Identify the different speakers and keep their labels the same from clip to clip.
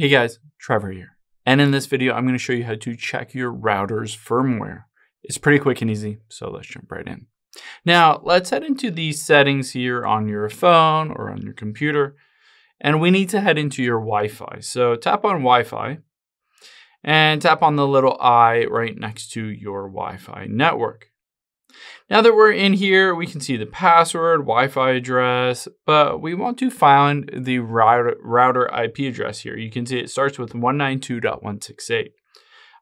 Speaker 1: Hey guys, Trevor here. And in this video, I'm going to show you how to check your router's firmware. It's pretty quick and easy, so let's jump right in. Now, let's head into the settings here on your phone or on your computer, and we need to head into your Wi-Fi. So tap on Wi-Fi, and tap on the little I right next to your Wi-Fi network. Now that we're in here, we can see the password, Wi-Fi address, but we want to find the router, IP address here. You can see it starts with 192.168.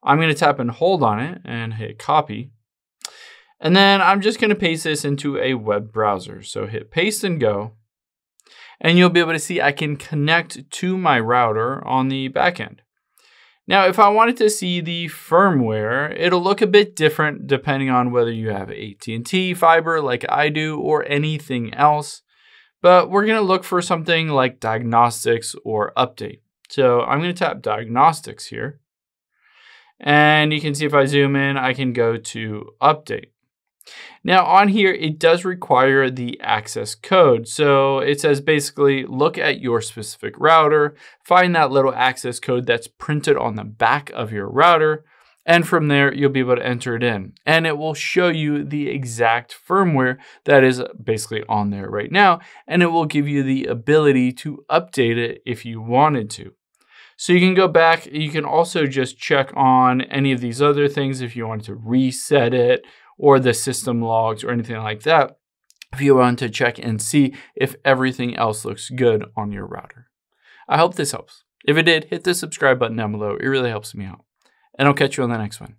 Speaker 1: I'm going to tap and hold on it and hit copy. And then I'm just going to paste this into a web browser. So hit paste and go. And you'll be able to see I can connect to my router on the back end. Now, if I wanted to see the firmware, it'll look a bit different depending on whether you have AT&T fiber like I do or anything else. But we're going to look for something like diagnostics or update. So I'm going to tap diagnostics here. And you can see if I zoom in, I can go to update. Now on here, it does require the access code. So it says basically look at your specific router, find that little access code that's printed on the back of your router, and from there, you'll be able to enter it in. And it will show you the exact firmware that is basically on there right now. And it will give you the ability to update it if you wanted to. So you can go back, you can also just check on any of these other things if you wanted to reset it or the system logs or anything like that if you want to check and see if everything else looks good on your router. I hope this helps. If it did, hit the subscribe button down below. It really helps me out. And I'll catch you on the next one.